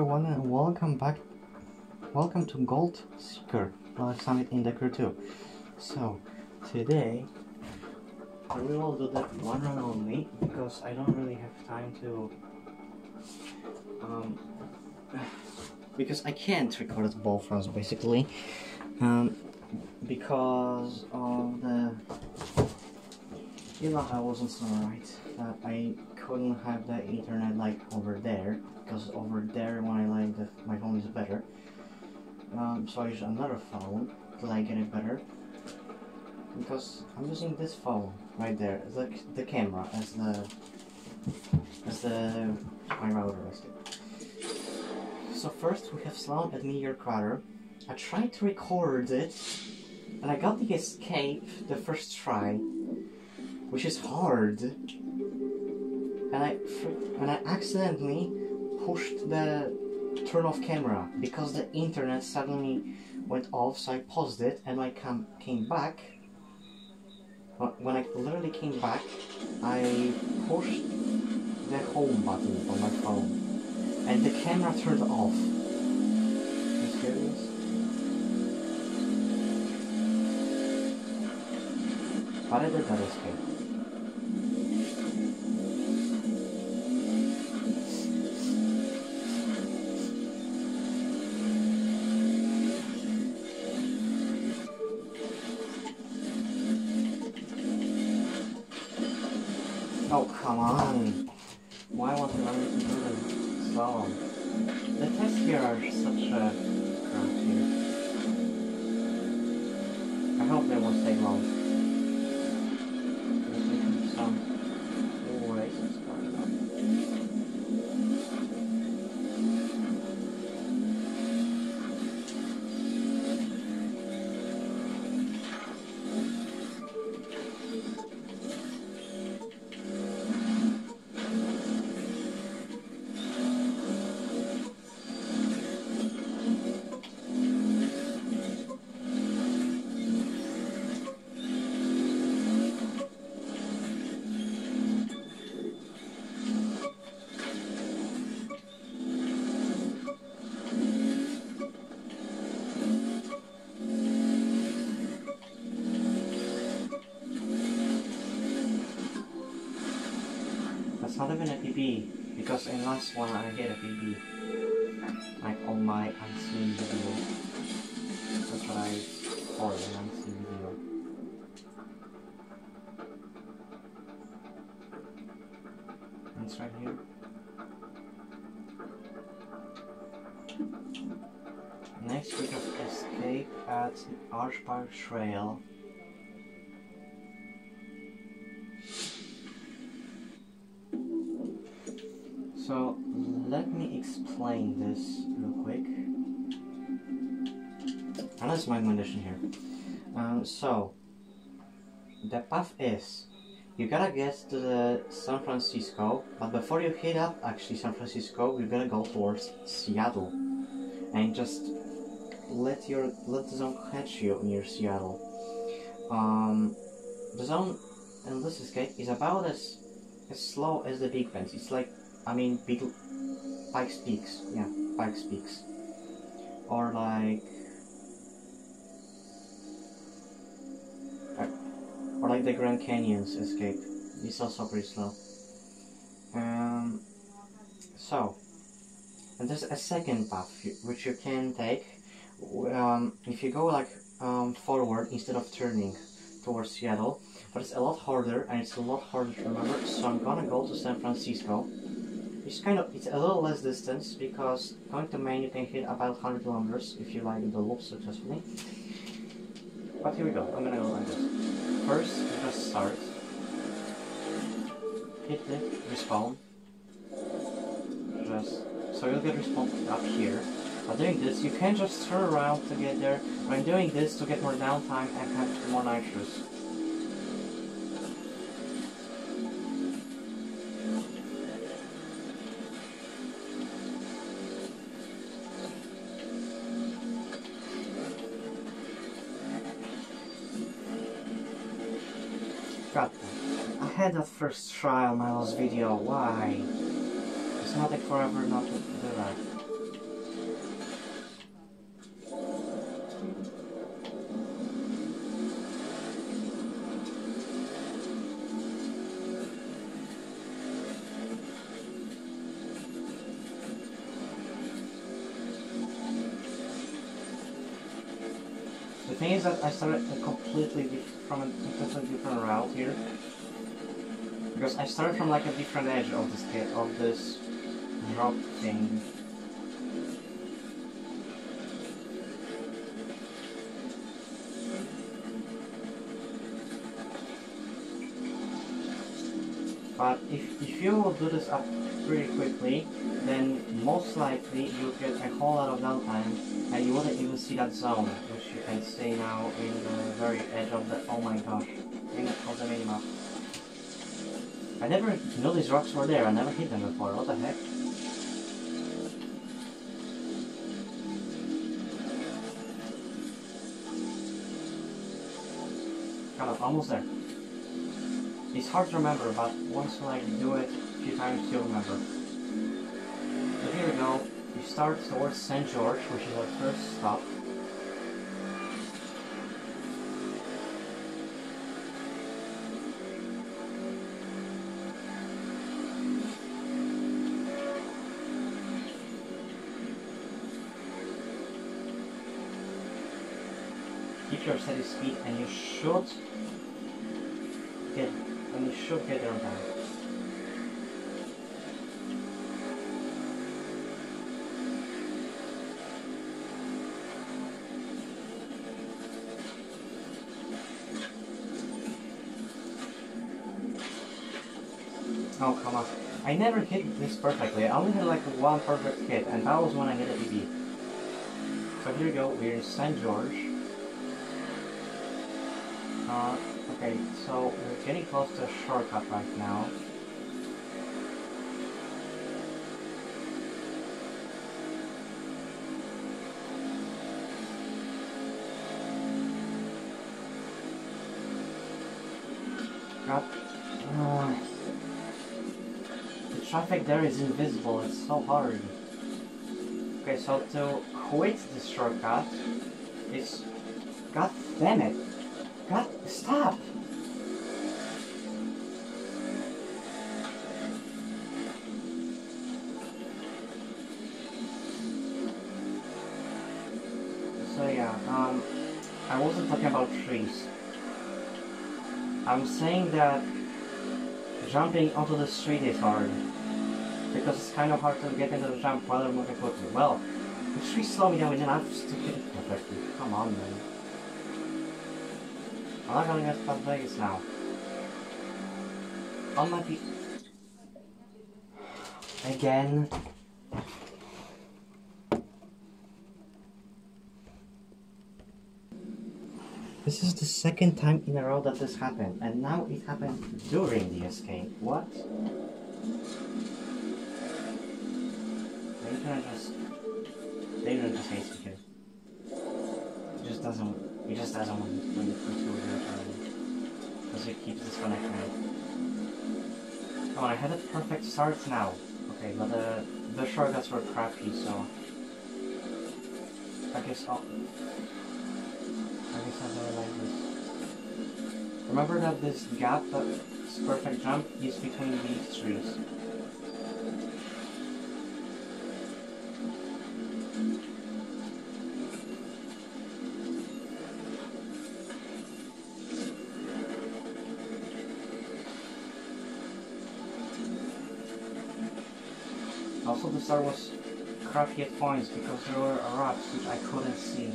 Everyone and welcome back. Welcome to Gold Seeker Live Summit in The Crew 2. So, today we will do that one run only because I don't really have time to. Um, because I can't record both runs basically. Um, because of the. You know I wasn't so right that I couldn't have the internet like over there because over there when I like the, my phone is better. Um, so I use another phone to like get it better because I'm using this phone right there, the the camera as the as the my router. So first we have slalom at Meteor Crater. I tried to record it, and I got the escape the first try, which is hard. And I and I accidentally pushed the turn off camera because the internet suddenly went off. So I paused it, and I came came back. When I literally came back, I pushed the home button on my phone, and the camera turned off. Are you serious? I did that escape. Not even a PB, because in last one I hit a PB. Like on my unseen video. That's what I call an unseen video. It's right here. Next we have escape at Archpark Trail. So let me explain this real quick. And that's my condition here. Um, so the path is you gotta get to the San Francisco, but before you hit up actually San Francisco, you gotta go towards Seattle and just let your let the zone catch you near Seattle. Um, the zone in this escape is about as as slow as the Big Bends. It's like I mean, Beetle, Pikes Peaks, yeah, Pikes Peaks, or like, or like the Grand Canyon's escape. It's also pretty slow. Um, so, and there's a second path which you can take. Um, if you go like um, forward instead of turning towards Seattle, but it's a lot harder and it's a lot harder to remember. So I'm gonna go to San Francisco. It's kind of it's a little less distance because going to Maine you can hit about 100 kilometers if you like the loop successfully. But here we go. I'm gonna go like this. First, just start. Hit the respawn. Just so you'll get respawn up here. By doing this, you can just turn around to get there. By doing this, to get more downtime and have more nitrous. first trial last video. Why? It's not like forever not to do that. The thing is that I started a completely from a completely different route here. Because I started from like a different edge of this of this drop thing. But if, if you do this up pretty quickly, then most likely you'll get a whole lot of downtime and you wouldn't even see that zone, which you can see now in the very edge of the, oh my gosh, in the, of the minimap. I never knew these rocks were there, I never hit them before, what the heck? Kind of, almost there. It's hard to remember, but once like do it a few times, you'll remember. So here we go. We start towards St. George, which is our first stop. Keep your steady speed and you should get and you should get on time. Oh, come on. I never hit this perfectly. I only had like one perfect hit, and that was when I hit a BB. So here we go, we're in St. George. Uh, okay, so we're getting close to a shortcut right now. God. Uh, the traffic there is invisible, it's so hard. Okay, so to quit this shortcut is... God damn it! Stop! So yeah, um, I wasn't talking about trees. I'm saying that jumping onto the street is hard. Because it's kind of hard to get into the jump while you're moving quickly. Well, the tree slowed me down and then I have to hit it perfectly. Come on, man. I'm not gonna get to Las Vegas now. On my feet. Again. This is the second time in a row that this happened, and now it happened during the escape. What? The internet just... The internet just hates me. It just doesn't... It just doesn't want to here It keeps disconnecting. Come on, oh, I had a perfect start now. Okay, but the, the shortcuts were crappy, so... I guess I'll... I guess I'll it like this. Remember that this gap, that perfect jump, is between these trees. Also, the star was crappy at points because there were rocks which I couldn't see.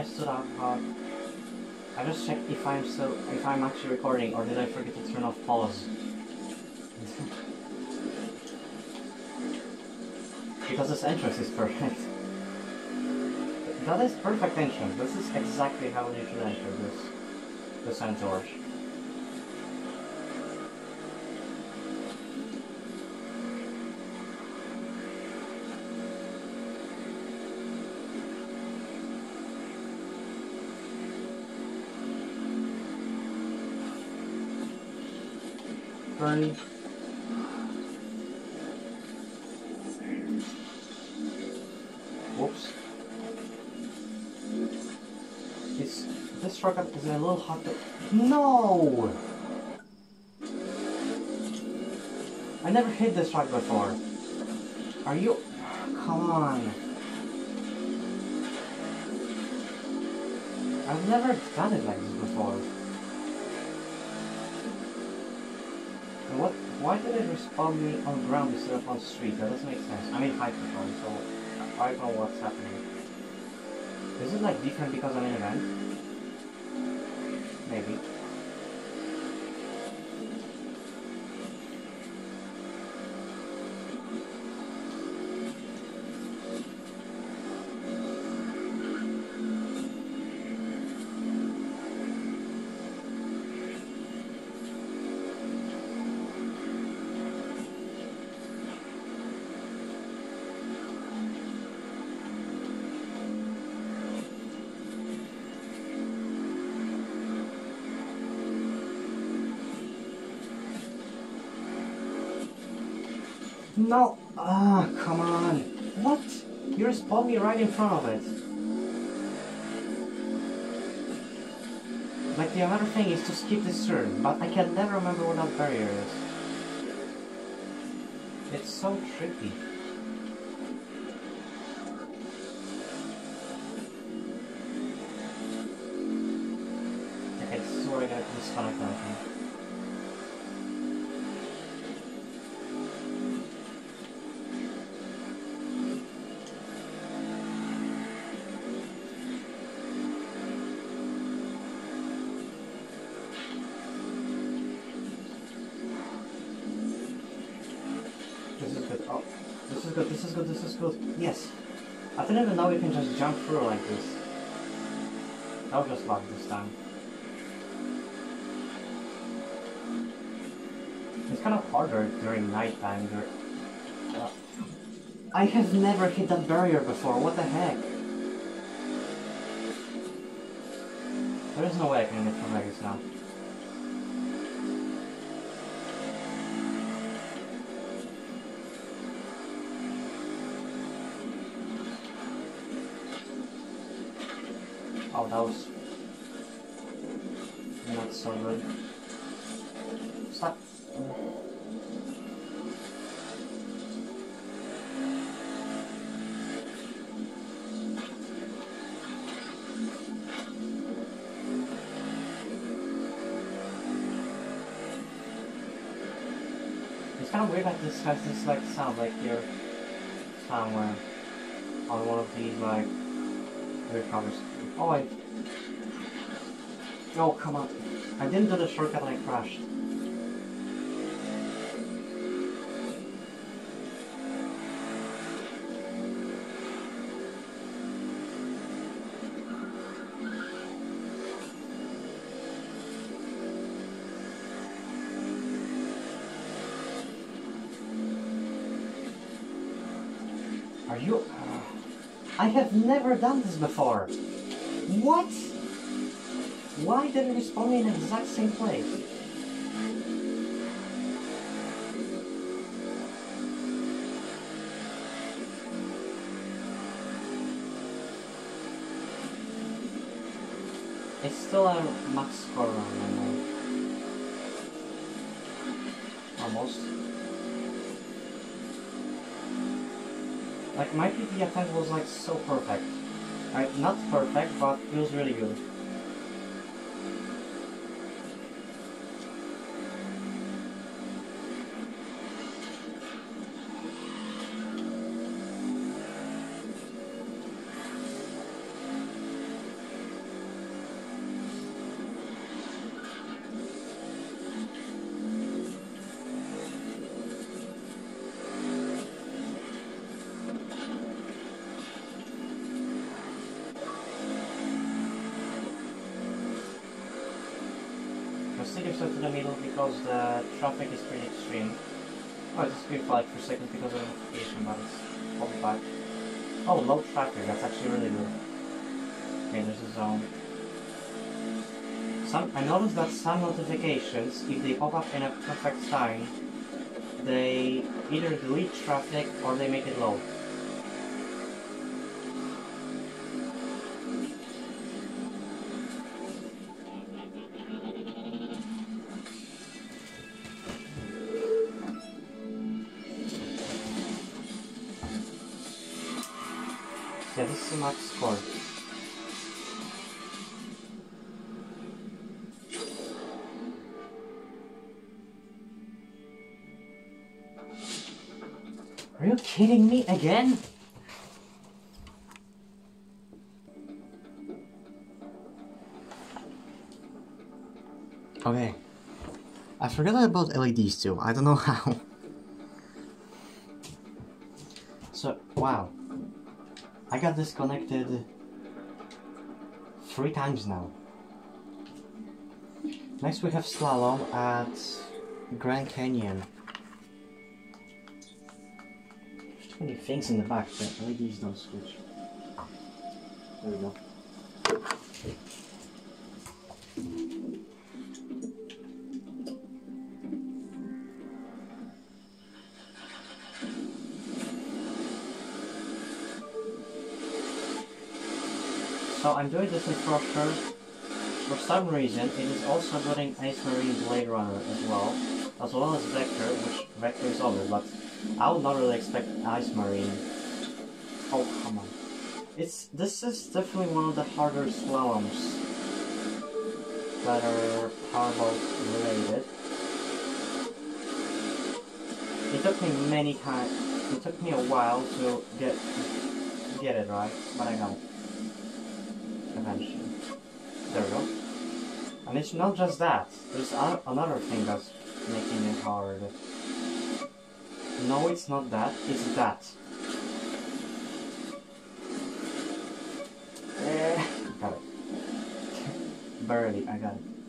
I stood up. I just checked if I'm still if I'm actually recording or did I forget to turn off pause. because this entrance is perfect. That is perfect entrance. This is exactly how you should enter this the St. George. Bernie. Whoops. Is this rocket is a little hot. No! I never hit this rock before. Are you... Come on. I've never done it like this before. And what? Why did it respawn me on ground instead of on street? That doesn't make sense. I mean Hypertron, so I don't know what's happening. This is it like different because I'm in event? Maybe. No! Ah, come on! What? You respawned me right in front of it. Like the other thing is to skip this turn, but I can never remember what that barrier is. It's so tricky. Jump through like this. I'll just luck this time. It's kind of harder during nighttime. Uh, I have never hit that barrier before. What the heck? There is no way I can get from Vegas now. Oh, that was not so good. Stop. It's kind of weird that this has this like sound like you're somewhere on one of these like weird covers. Oh, I. Oh, come on. I didn't do the shortcut and I crashed. Are you. I have never done this before. What? Why did it respawn me in the exact same place? It's still a max score know. Almost. Like my PT attempt was like so perfect. Right, not perfect, but was really good. Traffic is pretty extreme. Oh, it's green flag for a second because of notification, but it's popped back. Oh, low traffic, that's actually really good. Okay, there's a zone. Some, I noticed that some notifications, if they pop up in a perfect time, they either delete traffic or they make it low. Score. Are you kidding me again? Okay. I forgot about LEDs too. I don't know how. Disconnected three times now. Next we have slalom at Grand Canyon. There's too many things in the back, but LEDs don't switch. There we go. I'm doing this instructor. For some reason, it is also doing Ice Marine Blade Runner as well, as well as Vector, which Vector is over, but I would not really expect Ice Marine. Oh, come on. It's This is definitely one of the harder slaloms that are powerboat related. It took me many times, it took me a while to get get it right, but I got it eventually. There we go. And it's not just that. There's another thing that's making it hard. No, it's not that. It's that. Eh, got it. Barely, I got it.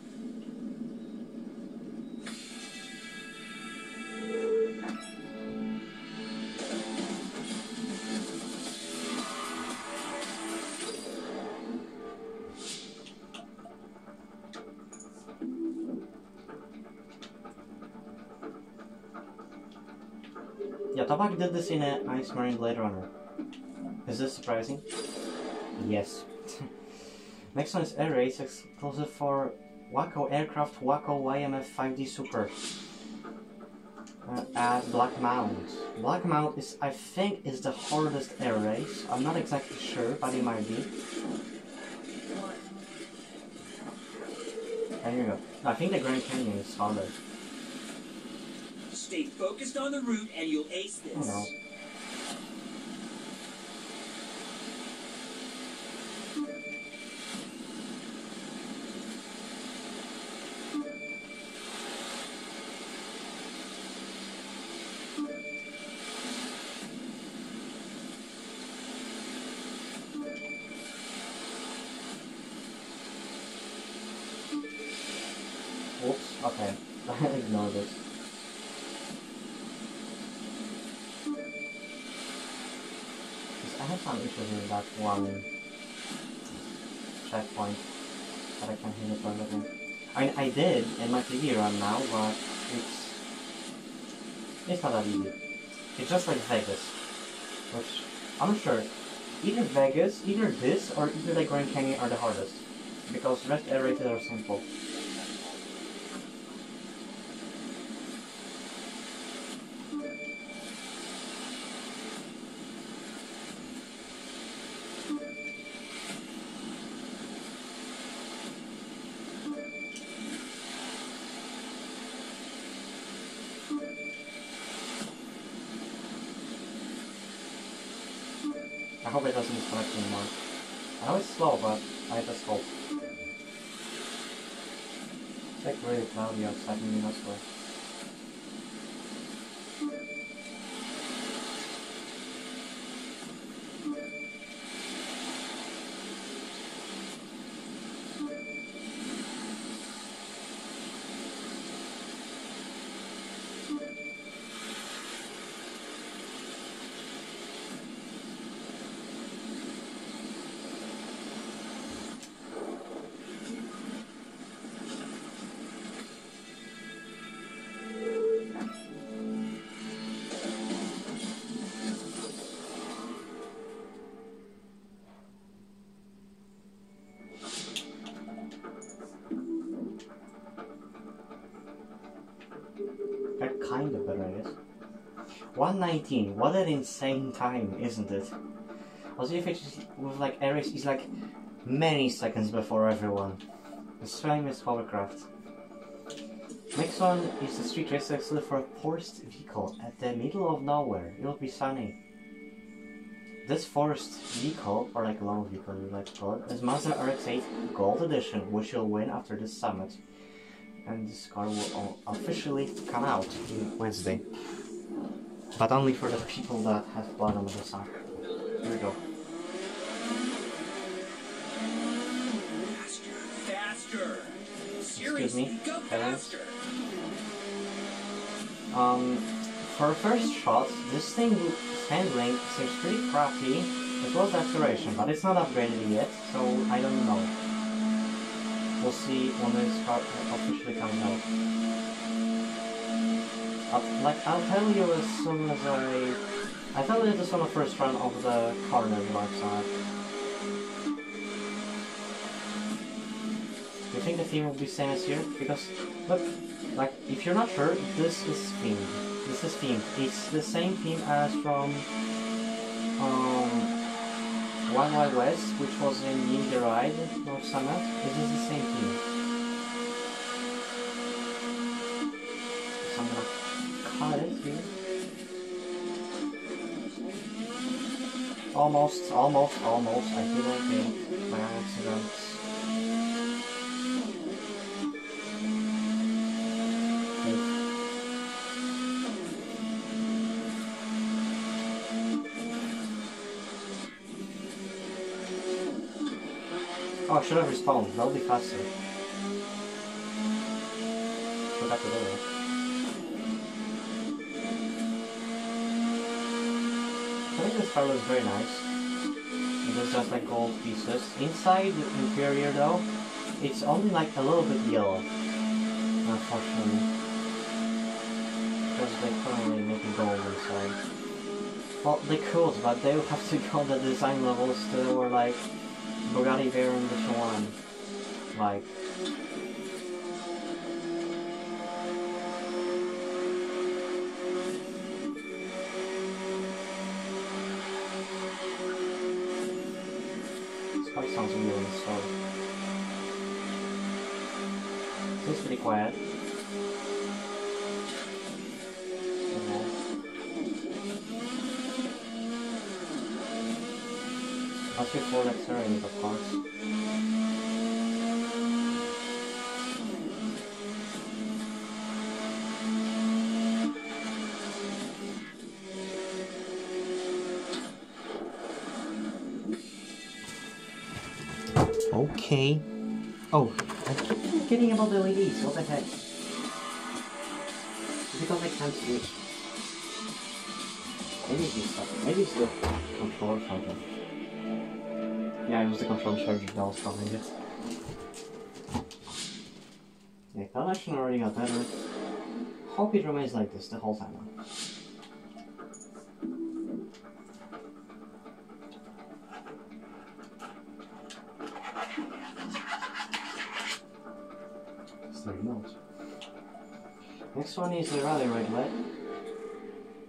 This in a Ice Marine Blade Runner. Is this surprising? Yes. Next one is Air Race, exclusive for Waco Aircraft Waco YMF 5D Super uh, at Black Mount. Black Mount is, I think, is the hardest air race. I'm not exactly sure, but it might be. There you go. I think the Grand Canyon is harder. Stay focused on the route and you'll ace this. Oh no. Oops, okay. Ignore this. Because I have some issues with that one checkpoint that I can't hit it for everything. I I did in my TV run now, but it's it's not that easy. It's just like Vegas, which I'm sure either Vegas, either this, or either the Grand Canyon are the hardest because rest rated are simple. I hope it doesn't disconnect anymore. I know it's hope. It's like really cloudy outside, maybe not 119, what an insane time, isn't it? Also, if it's with like Ares, it's like many seconds before everyone. The same as hovercraft. Next one is the street race excellent for a forced vehicle at the middle of nowhere. It'll be sunny. This forced vehicle, or like long vehicle you like to call it, is Mazda RX-8 Gold Edition, which you'll win after this summit. And this car will officially come out Wednesday. But only for the people that have blood on the side. Here we go. Faster, go parents? Um, for first shot, this thing handling seems pretty crappy, as well as acceleration, but it's not upgraded yet, so I don't know. We'll see when this officially comes out. I'll, like, I'll tell you as soon as I... I tell you this on the first run of the corner website. You think the theme will be same as here? Because, look, like, if you're not sure, this is theme. This is theme. It's the same theme as from um, Wild West, which was in Ninja Ride, North Summit. This is the same theme. Almost, almost, almost. I feel like it by accident. Oh, I should have respawned. That'll be faster. Forgot to do that. I this car looks very nice. It's just like gold pieces. Inside the interior though, it's only like a little bit yellow. Unfortunately. Because they really make it gold inside. Well, they could, but they would have to go the design levels that were like Bugatti Veyron Edition 1. Like, Okay. Oh, I keep forgetting about the LEDs. What the heck? Because I can't switch. Maybe it's this. Maybe it's the controller charger. Yeah, it was the control charger that was causing it. Yeah, collection already got better. Hope it remains like this the whole time now. Is the rally ride light.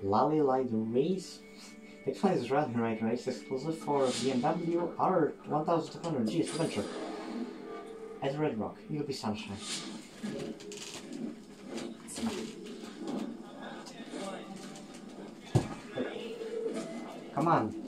Lally Light Race. Next one is Rally Ride Race exclusive for BMW R1200 GS Adventure. At Red Rock, you'll be sunshine. Come on.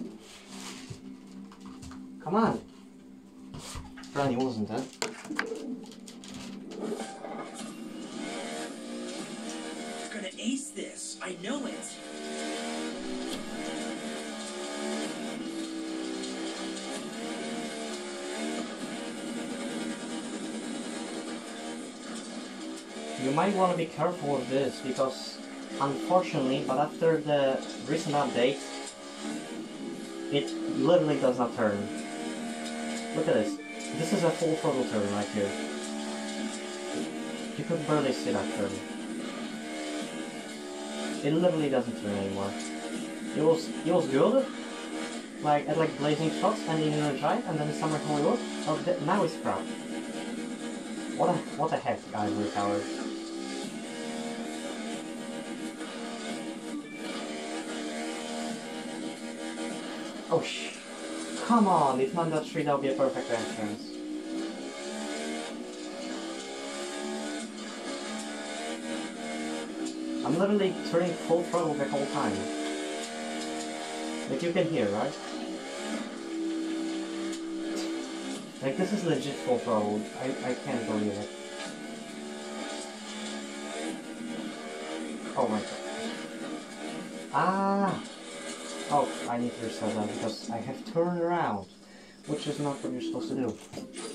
Careful with this because unfortunately, but after the recent update, it literally does not turn. Look at this. This is a full throttle turn right here. You could barely see that turn. It literally doesn't turn anymore. It was it was good, like at like blazing shots and in your drive, and then summer Hollywood. Oh, now it's crap. What a what the heck, guys, with our Oh sh... Come on, if not that tree, that would be a perfect entrance. I'm literally turning full throttle the whole time. Like you can hear, right? Like this is legit full throttle. I, I can't believe it. Oh my god. Ah! I need to that because I have turned around, which is not what you're supposed to do.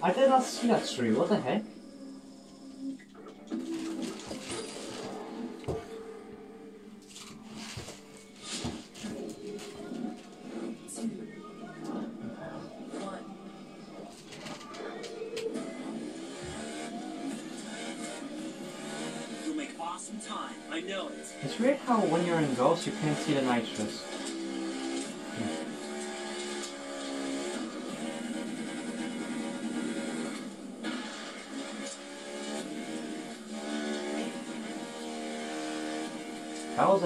I did not see that tree, what the heck? Two, one. You'll make awesome time. I know it. It's weird how when you're in Ghost you can't see the nitrous.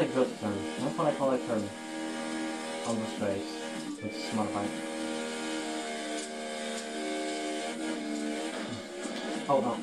A good turn. That's what I call a turn. On the straight. It's modified. Oh no.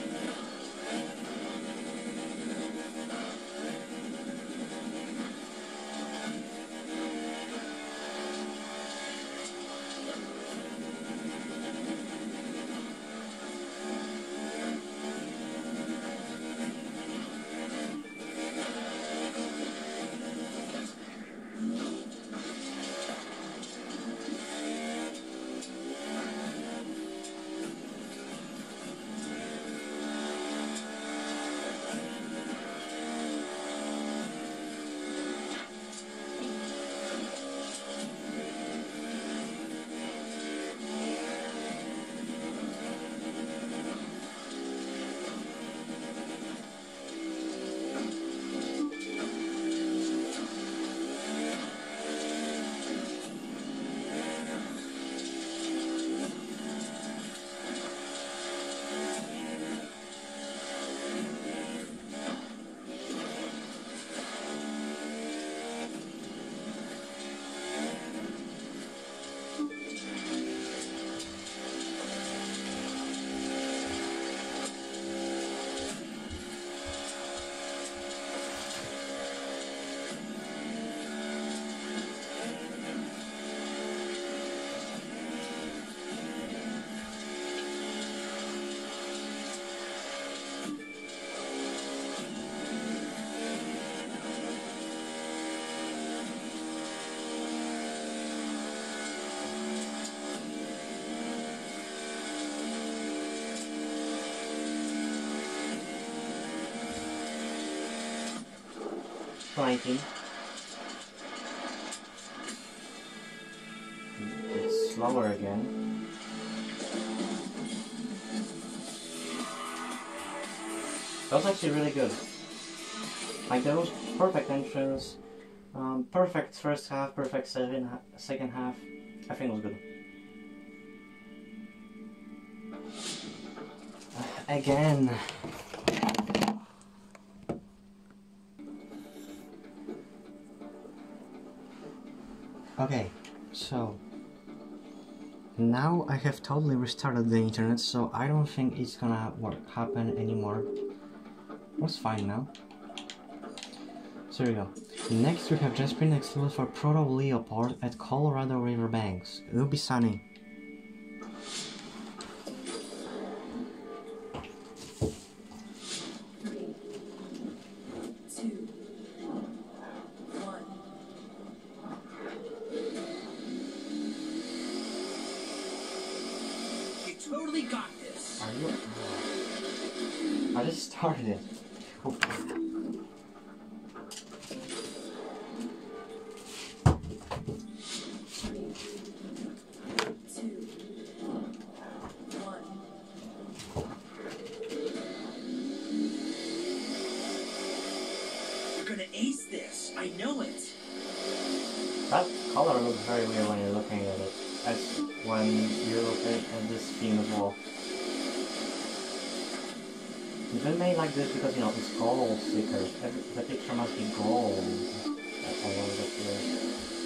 Flanking. It's slower again. That was actually really good. Like there was perfect entrance, um, perfect first half, perfect second half. I think it was good. Again. Okay, so now I have totally restarted the internet, so I don't think it's gonna work happen anymore. That's fine now. So here we go. Next we have just been excluded for Proto Leopard at Colorado River Banks. It will be sunny. Very weird when you're looking at it. As when you're looking at this well. It's been made like this because, you know, it's gold stickers. The picture must be gold. That's all of it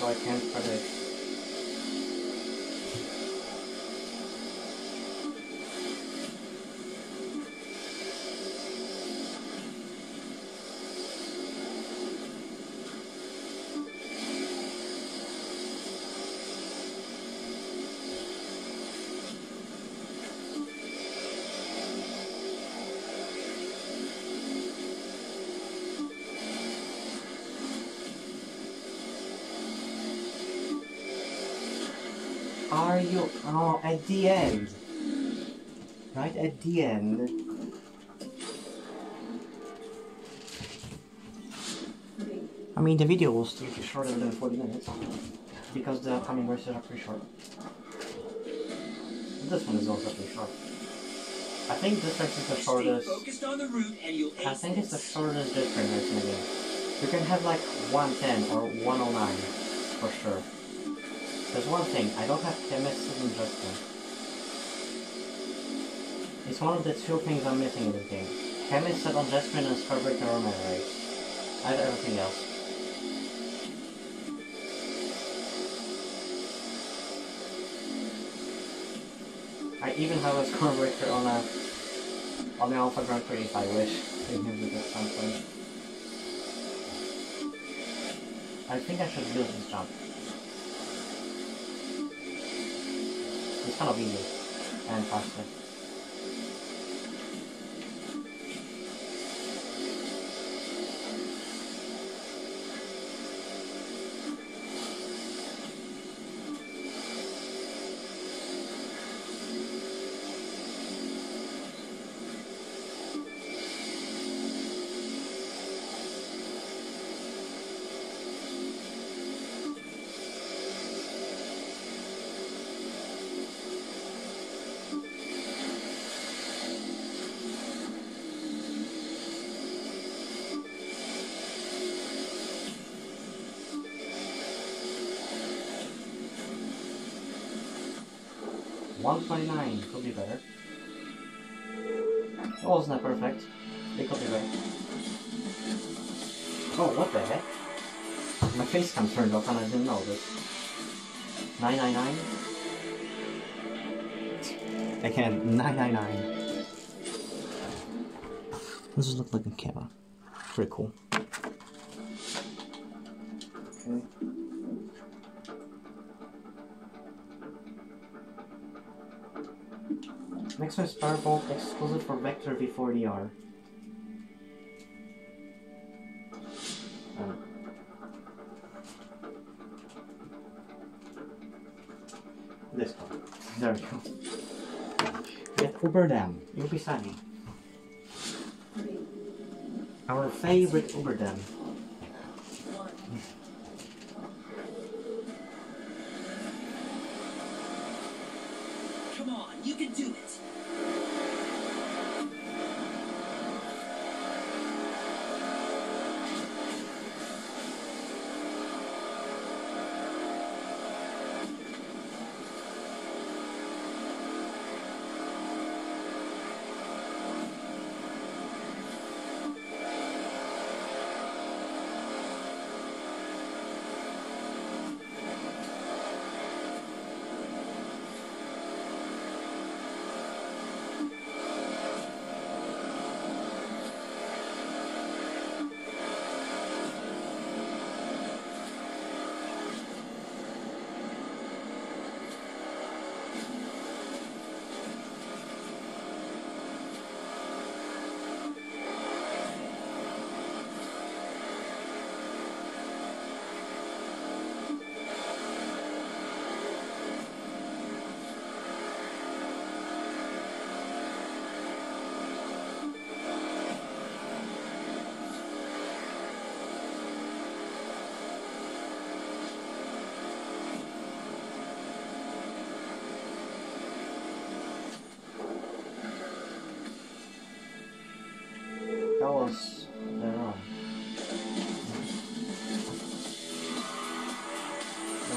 so I can't predict. Are you? Oh, at the end. Right at the end. I mean, the video will still be shorter than 40 minutes because the upcoming verses are pretty short. This one is also pretty short. I think this verse is the shortest. on the route and you'll I think it's the shortest different verse in the game. You can have like 110 or 109 for sure. There's one thing, I don't have chemistry and adjustment. It's one of the two things I'm missing in the game. Chemist set adjustment and Starbreaker or memory. I have everything else. I even have a Starbreaker on a on the Alpha Grand Prix if I wish use it at some point. I think I should use this jump. It's kind of easy and faster. One twenty nine could be better. It wasn't that perfect. It could be better. Oh, what the heck? My face cam turned off and I didn't know this. 999? Again, 999. This just look like a camera. Pretty cool. Okay. Is Firebolt exclusive for Vector V4DR. Um, this one. There we go. Get Hoover Dam. You'll be signing. Our favorite Hoover Dam. Their own.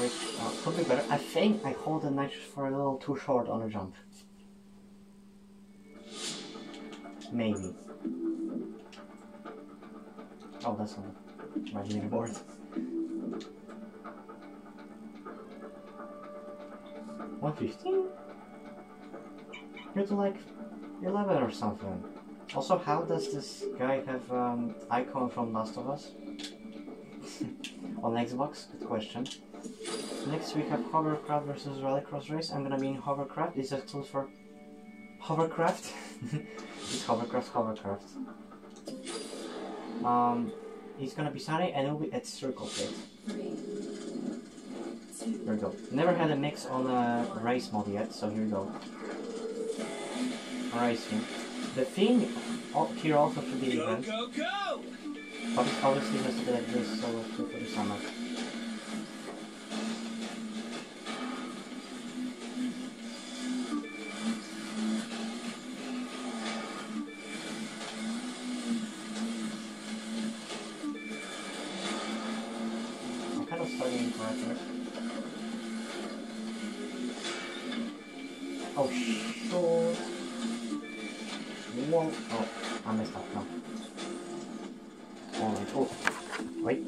Which uh, could be better. I think I hold the nitrous for a little too short on a jump. Maybe. Oh, that's not my leaderboard. One fifteen. You're to like eleven or something. Also, how does this guy have um, icon from Last of Us on Xbox? Good question. Next we have Hovercraft versus Rallycross race. I'm gonna be in Hovercraft. Is that tool for Hovercraft? it's Hovercraft, Hovercraft. Um, he's gonna be Sunny and it'll be at Circle Pit. Here we go. Never had a mix on a race mod yet, so here we go. Racing. The thing here also for the Go, event, go, go! but it obviously has to be like this, so let's do for the summer. I'm kind of studying correctly. Oh, short. Whoa. Oh, I messed up now. Oh, wait. Oh, wait.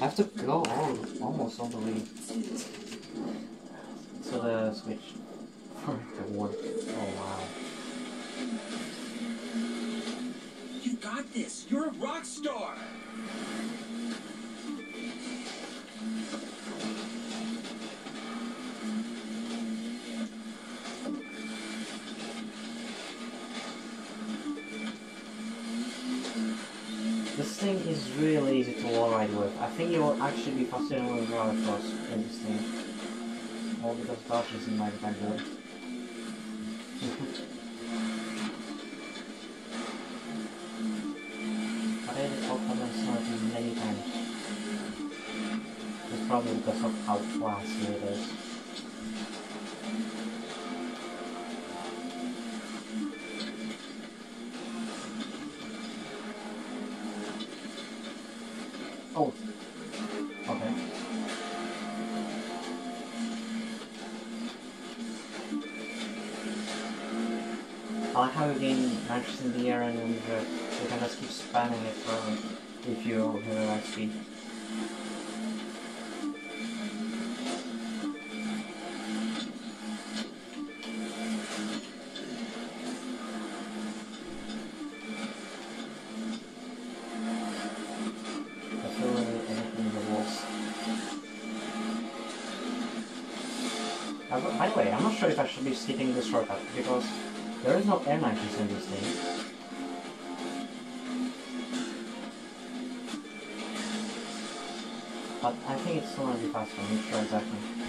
I have to go all, almost all the way to the switch for it to work. Oh, wow. You got this. You're a rock star. This thing is really easy to wall ride with. I think you faster with roller cross in this thing. All because Dodge is in my but I did all comments on many times. It's probably because of how classy it is. I like how you gain nitrous in the air and then you, can just keep spamming it if you have the right speed. Uh, by the way, I'm not sure if I should be skipping this shortcut because there is no air nitrous in this thing. But I think it's still gonna be faster, I'm not sure exactly.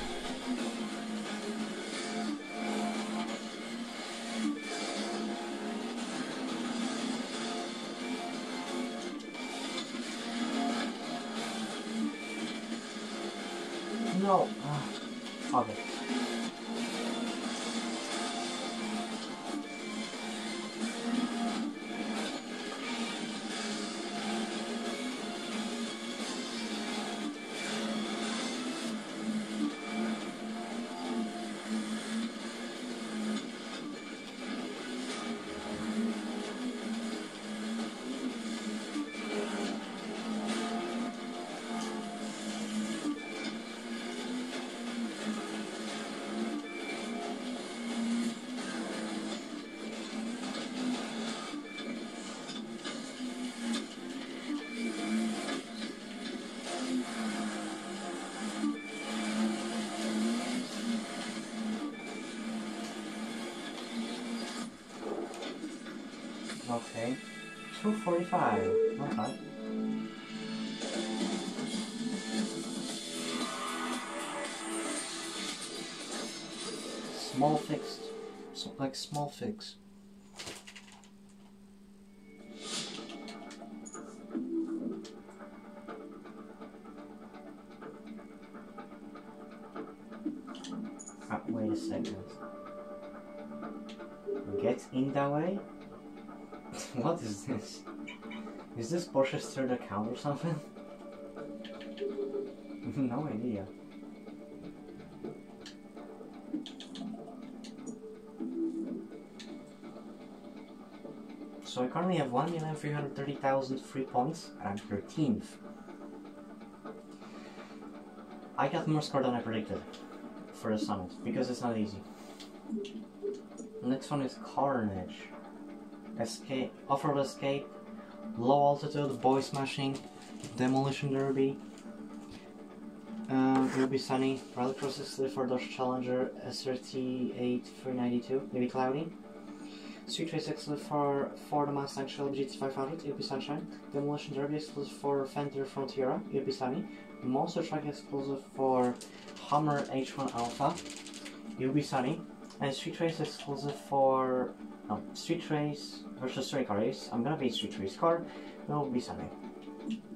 Okay. 245. Not bad. Small fixed. So, like small fix. Is this Porsche's third account or something? no idea. So I currently have 1,330,000 free points and I'm 13th. I got more score than I predicted for the summit because it's not easy. Next one is Carnage. Escape, off-road escape, low altitude, boy smashing, demolition derby. Uh, it'll be sunny. Rallycross 64 Dodge Challenger SRT 8392. Maybe cloudy. Street Race exclusive for Ford Mustang Shelby GT500, it'll be sunshine. Demolition Derby exclusive for Fender Frontiera, be sunny. Monster Truck exclusive for Hummer H1 Alpha, be sunny. And Street Race exclusive for no Street Race versus Street Race. I'm gonna be Street Race car. It'll be sunny.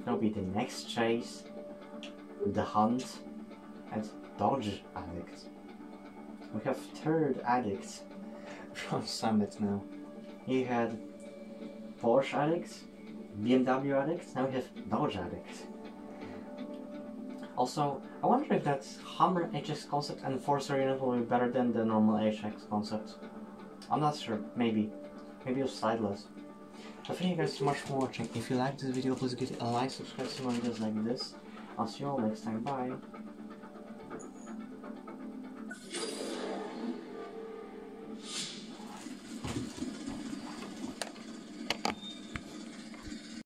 It'll be the next chase, the hunt, and Dodge Addict. We have third addict from Summit now. You had Porsche Addict, BMW Addict, now we have Dodge Addict. Also, I wonder if that Hummer HX concept and Forza unit will be better than the normal HX concept. I'm not sure, maybe. Maybe it's sideless. But thank you guys so much for watching. If you liked this video, please give it a like, subscribe to more videos like this. I'll see you all next time, bye!